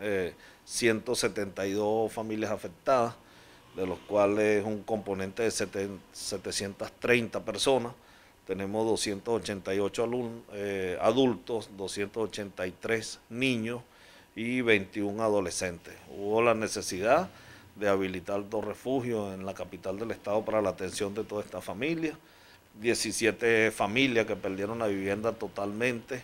Eh, 172 familias afectadas, de los cuales un componente de 730 personas. Tenemos 288 eh, adultos, 283 niños y 21 adolescentes. Hubo la necesidad de habilitar dos refugios en la capital del estado para la atención de toda esta familia. 17 familias que perdieron la vivienda totalmente.